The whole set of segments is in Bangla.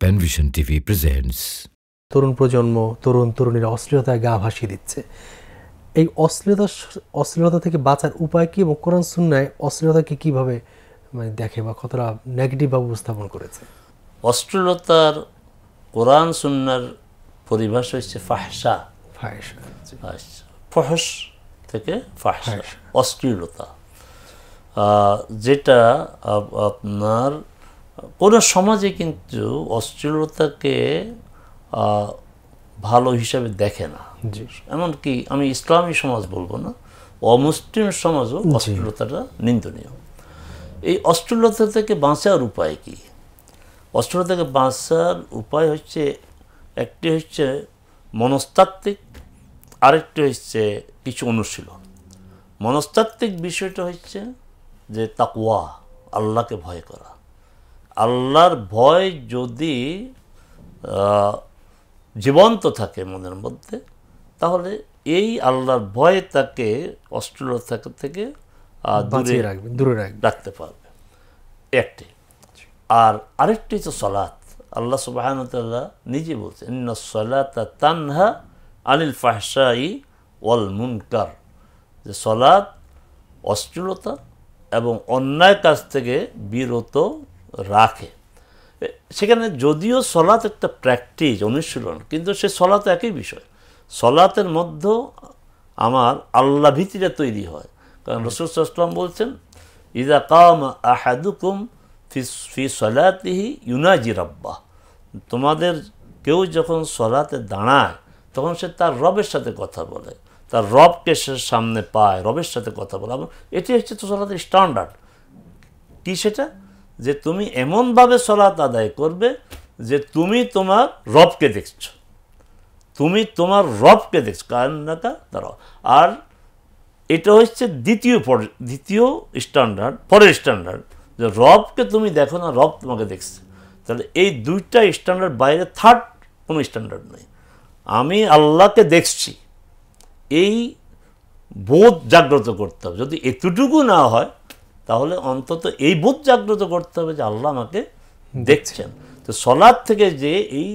প্যানভিশন টিভি প্রেজেন্টস তরুণ প্রজন্ম তরুণ তরুণীরা অশ্লীলতায় গা ভাসিয়ে দিচ্ছে এই অশ্লীলতা অশ্লীলতা থেকে বাঁচার উপায় কি এবং কোরআন সুন্নায় অশ্লীলতাকে কীভাবে মানে দেখে বা কতটা নেগেটিভভাবে উপস্থাপন করেছে অশ্লীলতার কোরআন সুন্নার পরিভাষা হচ্ছে ফাহসা ফাহিশা। ফহস থেকে ফাহসা। অশ্লীলতা যেটা আপনার কোন সমাজে কিন্তু অশ্লীলতাকে ভালো হিসাবে দেখে না। এমনকি আমি ইসলামী সমাজ বলব না অমুসলিম সমাজও অশ্লীলতাটা নিন্দনীয়। এই অশ্লীলতা থেকে বাঁচার উপায় কি? অশ্লীলতা থেকে বাঁচার উপায় হচ্ছে একটি হচ্ছে মনস্তাত্ত্বিক আরেকটি হচ্ছে কিছু অনুশীলন। মনস্তাত্ত্বিক বিষয়টা হচ্ছে যে তাকুয়া আল্লাহকে ভয় করা। আল্লাহর ভয় যদি জীবন্ত থাকে মনের মধ্যে তাহলে এই আল্লাহর ভয় তাকে অশ্লীলতা থেকে দূরে রাখবে দূরে রাখবে রাখতে পারবে। একটি। আর আরেকটি হচ্ছে সলাৎ। আল্লাহ সুবাহানতাল্লাহ নিজে ইন্না সলাতা তানহা আনিল ফাহসাই ওয়াল মুনকার। যে সলাৎ অশ্লীলতা এবং অন্যায় কাজ থেকে বিরত রাখে। সেখানে যদিও সলাৎ একটা প্র্যাকটিস অনুশীলন, কিন্তু সে সলাৎ একই বিষয়। সলাতের মধ্যেও আমার আল্লাহ ভীতিটা তৈরি হয়। কারণ রসুলাম বলছেন, ইদা কাম আহাদুকুম ফি সলাতিহি ইউনাজি রব্বা তোমাদের কেউ যখন সলাতে দাঁড়ায়, তখন সে তার রবের সাথে কথা বলে। তার রবকে সে সামনে পায়, রবের সাথে কথা বলে। এটি হচ্ছে তো সলাতের স্ট্যান্ডার্ড কি সেটা? যে তুমি এমনভাবে সলাত আদায় করবে যে তুমি তোমার রবকে দেখছ। তুমি তোমার রবকে দেখছ। কান্নাকা দাঁড়াও। আর এটা হচ্ছে দ্বিতীয় দ্বিতীয় স্ট্যান্ডার্ড পরের স্ট্যান্ডার্ড যে রবকে তুমি দেখো না, রব তোমাকে দেখছে। তাহলে এই দুইটা স্ট্যান্ডার্ড বাইরে থার্ড কোনো স্ট্যান্ডার্ড নেই। আমি আল্লাহকে দেখছি। এই বোধ জাগ্রত করতে হবে। যদি এতটুকু না হয় তাহলে অন্তত এই বোধ জাগ্রত করতে হবে যে আল্লাহ আমাকে দেখছেন। তো সলাদ থেকে যে এই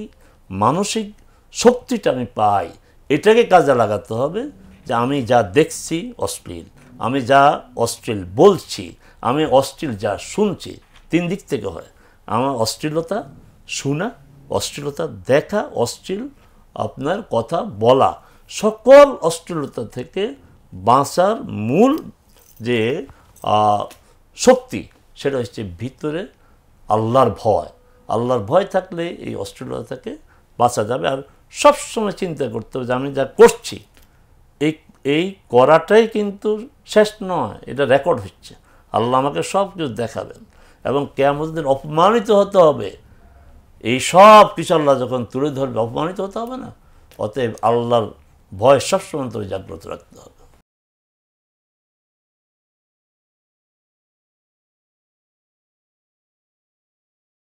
মানসিক শক্তিটা আমি পাই এটাকে কাজে লাগাতে হবে যে আমি যা দেখছি অশ্লীল আমি যা অশ্লীল বলছি আমি অশ্লীল যা শুনছি তিন দিক থেকে হয়। আমার অশ্লীলতা শোনা অশ্লীলতা দেখা অশ্লীল আপনার কথা বলা সকল অশ্লীলতা থেকে বাঁচার মূল যে সেটা হচ্ছে ভিতরে আল্লাহর ভয়। আল্লাহর ভয় থাকলে এই অশ্লীলতা থেকে বাঁচা যাবে। আর সবসময় চিন্তা করতে হবে যে আমি যা করছি, এই এই করাটাই কিন্তু শেষ নয়, এটা রেকর্ড হচ্ছে। আল্লাহ আমাকে সব কিছু দেখাবেন এবং কেমন অপমানিত হতে হবে। এই সব কিছু আল্লাহ যখন তুলে ধরবে, অপমানিত হতে হবে না। অতএব আল্লাহর ভয় সবসময় তোর জাগ্রত রাখতে হবে।